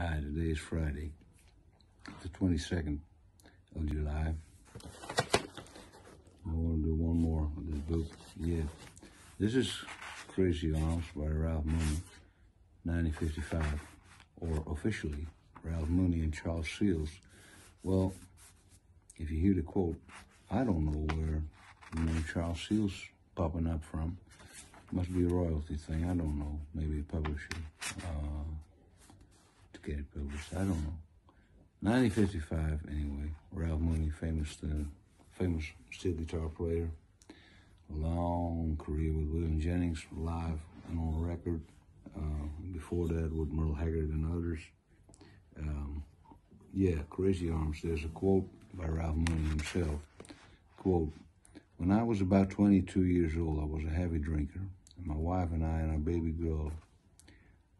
Hi, today is Friday, the 22nd of July. I want to do one more of this book. Yeah, this is Crazy Arms by Ralph Mooney, 1955, or officially Ralph Mooney and Charles Seals. Well, if you hear the quote, I don't know where the name Charles Seals popping up from. Must be a royalty thing. I don't know. Maybe a publisher. Published. I don't know. 1955, anyway. Ralph Mooney, famous, uh, famous steel guitar player. Long career with Waylon Jennings, live and on record. Uh, before that, with Merle Haggard and others. Um, yeah, Crazy Arms. There's a quote by Ralph Mooney himself. Quote, when I was about 22 years old, I was a heavy drinker. And my wife and I and our baby girl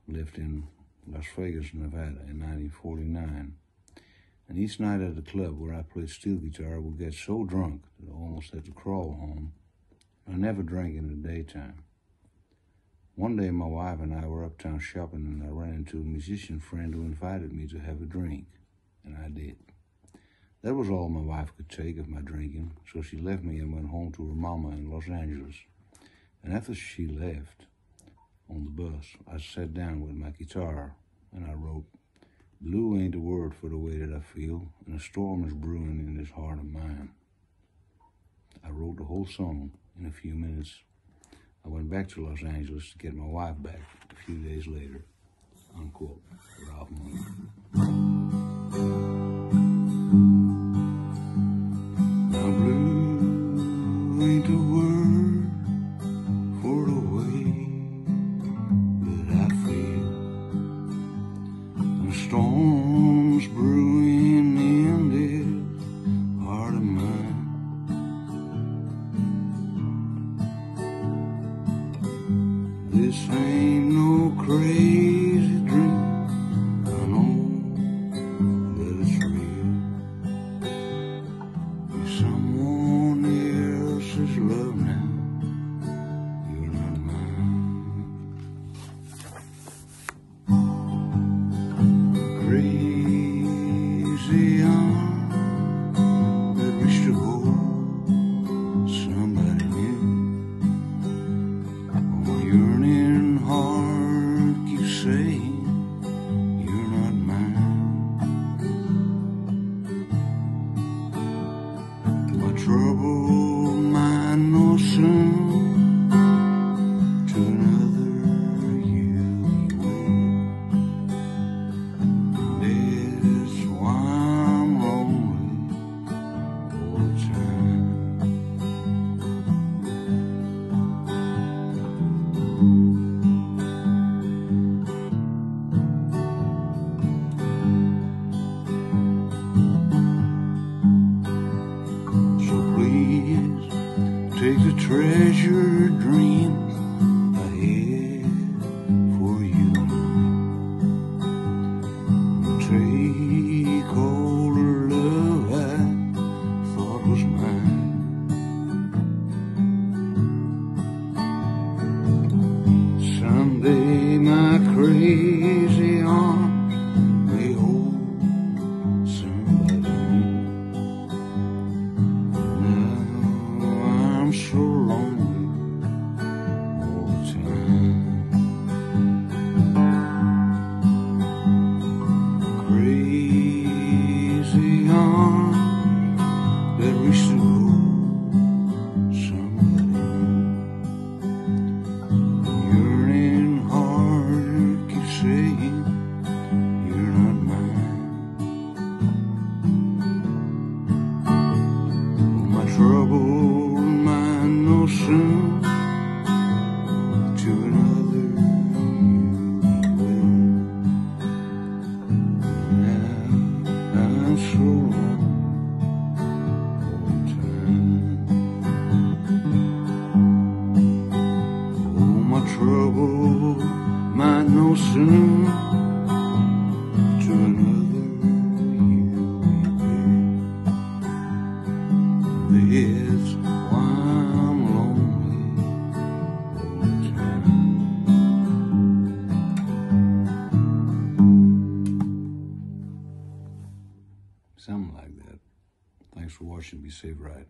lived in Las Vegas, Nevada in 1949. And each night at the club where I played steel guitar, I would get so drunk that I almost had to crawl home. I never drank in the daytime. One day, my wife and I were uptown shopping, and I ran into a musician friend who invited me to have a drink, and I did. That was all my wife could take of my drinking, so she left me and went home to her mama in Los Angeles. And after she left, on the bus, I sat down with my guitar and I wrote, Blue ain't the word for the way that I feel, and a storm is brewing in this heart of mine. I wrote the whole song in a few minutes. I went back to Los Angeles to get my wife back a few days later. Unquote. Love now. Take the treasure dreams I had for you. Take all the love I thought was mine. Someday my crazy soon to another you will be. That's why I'm lonely all the time. Something like that. Thanks for watching. Be safe, right?